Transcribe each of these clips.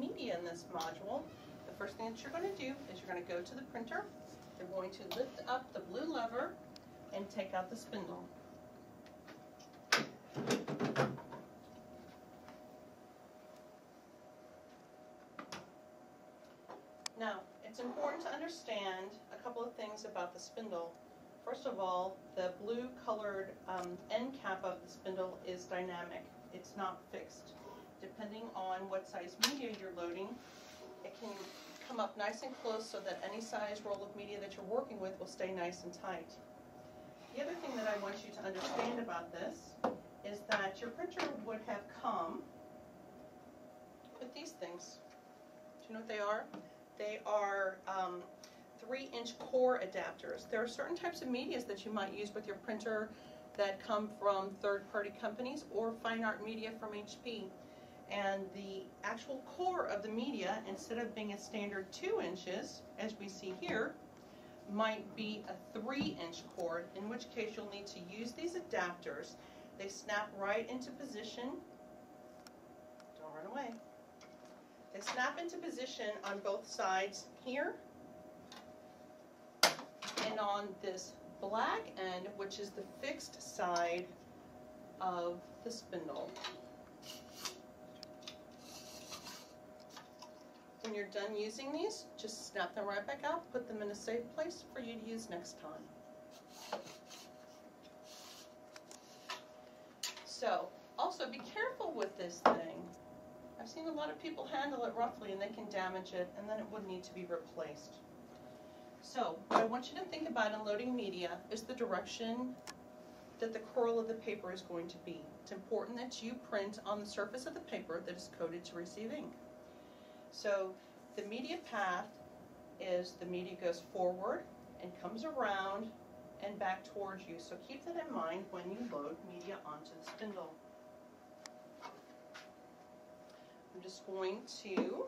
this module, the first thing that you're going to do is you're going to go to the printer, you're going to lift up the blue lever and take out the spindle. Now, it's important to understand a couple of things about the spindle. First of all, the blue colored um, end cap of the spindle is dynamic. It's not fixed. Depending on what size media you're loading, it can come up nice and close so that any size roll of media that you're working with will stay nice and tight. The other thing that I want you to understand about this is that your printer would have come with these things. Do you know what they are? They are um, three inch core adapters. There are certain types of medias that you might use with your printer that come from third party companies or fine art media from HP. And the actual core of the media, instead of being a standard two inches, as we see here, might be a three inch core, in which case you'll need to use these adapters. They snap right into position. Don't run away. They snap into position on both sides here and on this black end, which is the fixed side of the spindle. When you're done using these, just snap them right back out, put them in a safe place for you to use next time. So, also be careful with this thing. I've seen a lot of people handle it roughly and they can damage it and then it would need to be replaced. So, what I want you to think about in loading media is the direction that the curl of the paper is going to be. It's important that you print on the surface of the paper that is coated to receive ink. So the media path is the media goes forward and comes around and back towards you. So keep that in mind when you load media onto the spindle. I'm just going to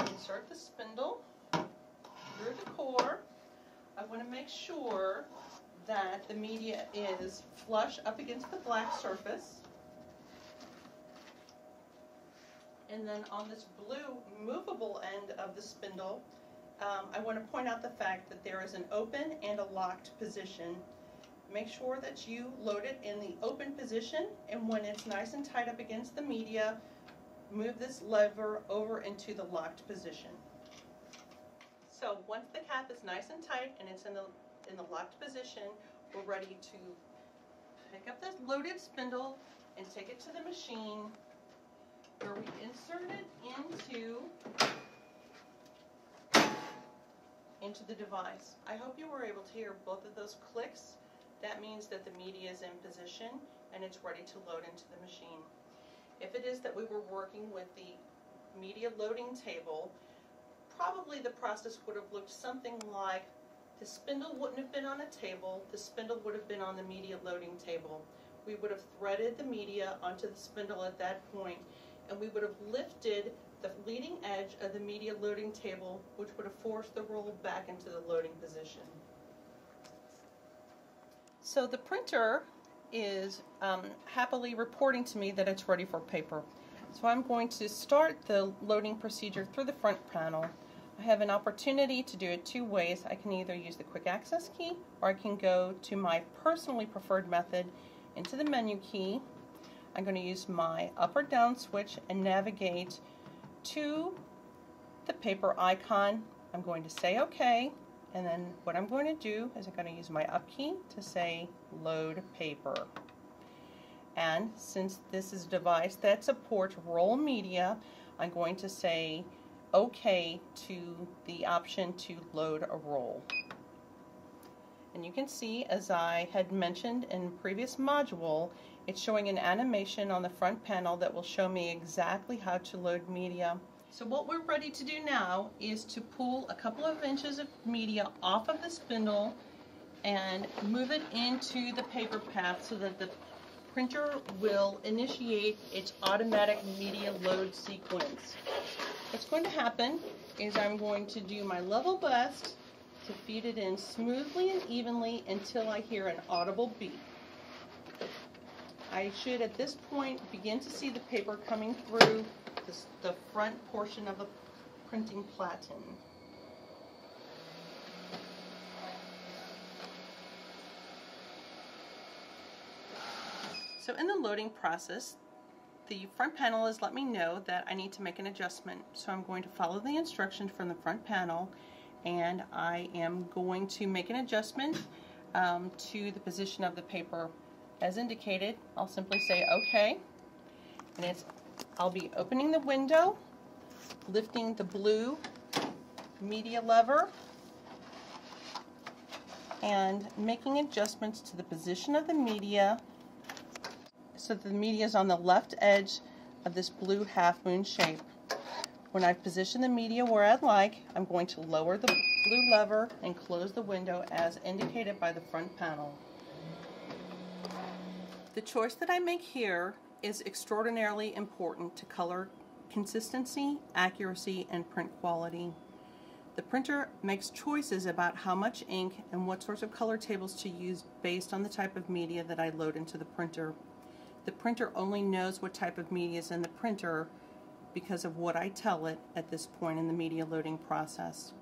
insert the spindle through the core. I want to make sure that the media is flush up against the black surface. And then on this blue movable end of the spindle, um, I want to point out the fact that there is an open and a locked position. Make sure that you load it in the open position and when it's nice and tight up against the media, move this lever over into the locked position. So once the cap is nice and tight and it's in the, in the locked position, we're ready to pick up this loaded spindle and take it to the machine where we insert it into into the device. I hope you were able to hear both of those clicks. That means that the media is in position and it's ready to load into the machine. If it is that we were working with the media loading table, probably the process would have looked something like the spindle wouldn't have been on a table, the spindle would have been on the media loading table. We would have threaded the media onto the spindle at that point and we would have lifted the leading edge of the media loading table, which would have forced the roll back into the loading position. So the printer is um, happily reporting to me that it's ready for paper. So I'm going to start the loading procedure through the front panel. I have an opportunity to do it two ways. I can either use the quick access key or I can go to my personally preferred method into the menu key I'm going to use my up or down switch and navigate to the paper icon. I'm going to say OK, and then what I'm going to do is I'm going to use my up key to say load paper. And since this is a device that supports roll media, I'm going to say OK to the option to load a roll. And you can see, as I had mentioned in previous module, it's showing an animation on the front panel that will show me exactly how to load media. So what we're ready to do now is to pull a couple of inches of media off of the spindle and move it into the paper path so that the printer will initiate its automatic media load sequence. What's going to happen is I'm going to do my level best to feed it in smoothly and evenly until I hear an audible beep. I should at this point begin to see the paper coming through this, the front portion of the printing platen. So in the loading process, the front panel has let me know that I need to make an adjustment. So I'm going to follow the instructions from the front panel and I am going to make an adjustment um, to the position of the paper. As indicated, I'll simply say OK. And it's, I'll be opening the window, lifting the blue media lever, and making adjustments to the position of the media so that the media is on the left edge of this blue half moon shape. When I've positioned the media where I'd like, I'm going to lower the blue lever and close the window as indicated by the front panel. The choice that I make here is extraordinarily important to color consistency, accuracy, and print quality. The printer makes choices about how much ink and what sorts of color tables to use based on the type of media that I load into the printer. The printer only knows what type of media is in the printer because of what I tell it at this point in the media loading process.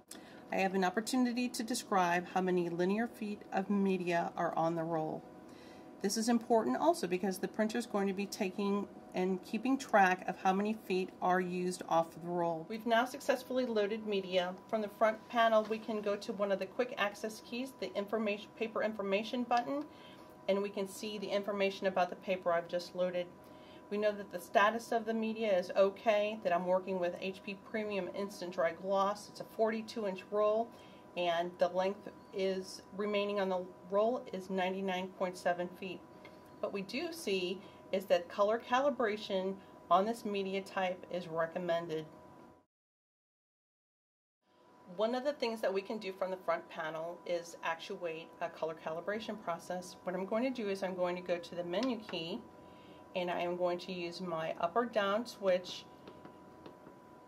I have an opportunity to describe how many linear feet of media are on the roll. This is important also because the printer is going to be taking and keeping track of how many feet are used off of the roll. We've now successfully loaded media. From the front panel we can go to one of the quick access keys, the information paper information button, and we can see the information about the paper I've just loaded. We know that the status of the media is okay, that I'm working with HP Premium Instant Dry Gloss. It's a 42 inch roll and the length is remaining on the roll is 99.7 feet. What we do see is that color calibration on this media type is recommended. One of the things that we can do from the front panel is actuate a color calibration process. What I'm going to do is I'm going to go to the menu key and I am going to use my up or down switch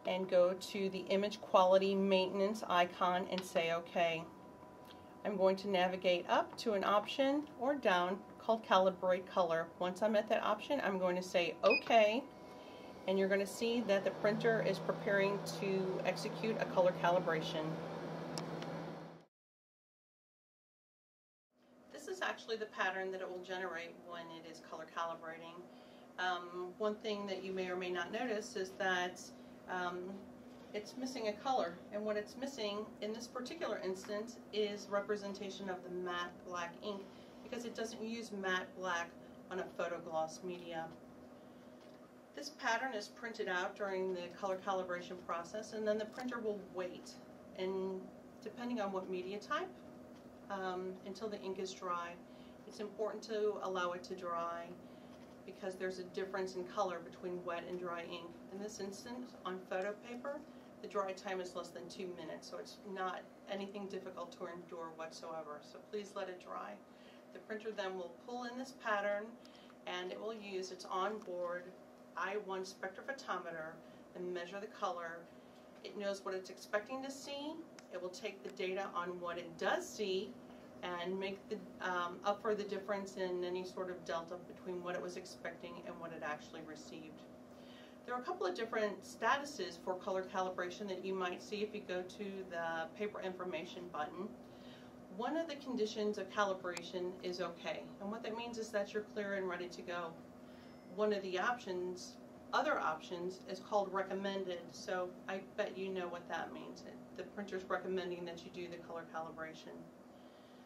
and go to the image quality maintenance icon and say OK. I'm going to navigate up to an option or down called calibrate color. Once I'm at that option I'm going to say OK and you're going to see that the printer is preparing to execute a color calibration. This is actually the pattern that it will generate when it is color calibrating. Um, one thing that you may or may not notice is that um, it's missing a color and what it's missing in this particular instance is representation of the matte black ink because it doesn't use matte black on a photo gloss media. This pattern is printed out during the color calibration process and then the printer will wait and depending on what media type um, until the ink is dry. It's important to allow it to dry because there's a difference in color between wet and dry ink. In this instance, on photo paper, the dry time is less than two minutes, so it's not anything difficult to endure whatsoever. So please let it dry. The printer then will pull in this pattern and it will use its onboard I1 spectrophotometer and measure the color. It knows what it's expecting to see. It will take the data on what it does see and make the um, up for the difference in any sort of delta between what it was expecting and what it actually received. There are a couple of different statuses for color calibration that you might see if you go to the paper information button. One of the conditions of calibration is okay, and what that means is that you're clear and ready to go one of the options, other options, is called recommended. So I bet you know what that means. The printer's recommending that you do the color calibration.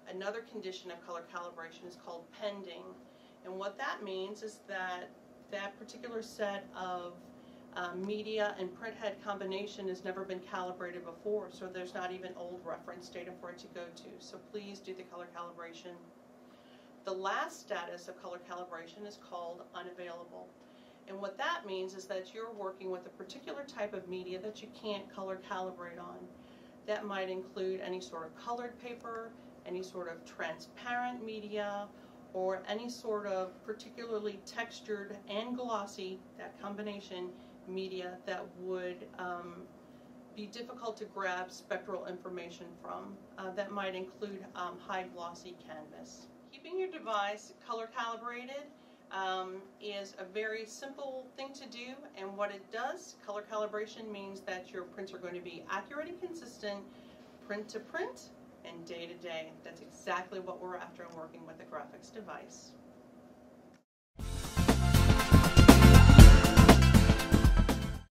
Another condition of color calibration is called pending. And what that means is that that particular set of um, media and printhead combination has never been calibrated before, so there's not even old reference data for it to go to. So please do the color calibration. The last status of color calibration is called unavailable. And what that means is that you're working with a particular type of media that you can't color calibrate on. That might include any sort of colored paper, any sort of transparent media, or any sort of particularly textured and glossy, that combination, media that would um, be difficult to grab spectral information from. Uh, that might include um, high glossy canvas. Keeping your device color calibrated um, is a very simple thing to do and what it does, color calibration means that your prints are going to be accurate and consistent print to print and day to day. That's exactly what we're after working with a graphics device.